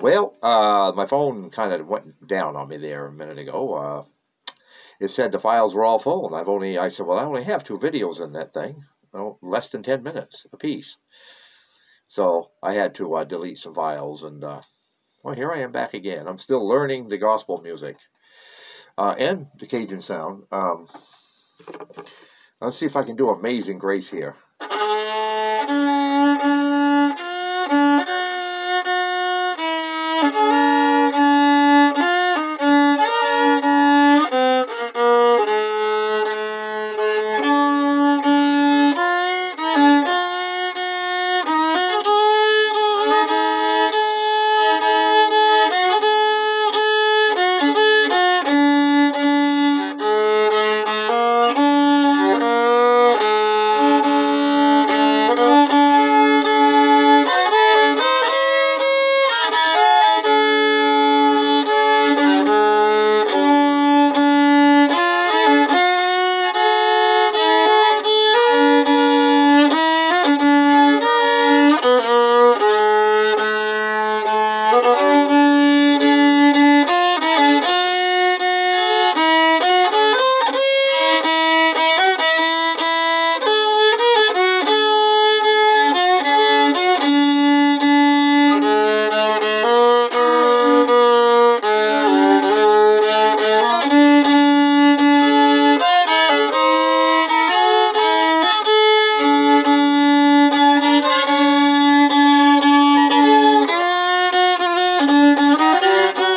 Well, uh, my phone kind of went down on me there a minute ago. Uh, it said the files were all full, and I've only, I said, well, I only have two videos in that thing, well, less than 10 minutes apiece. So I had to uh, delete some files, and uh, well, here I am back again. I'm still learning the gospel music uh, and the Cajun sound. Um, let's see if I can do Amazing Grace here. Thank you. Thank you.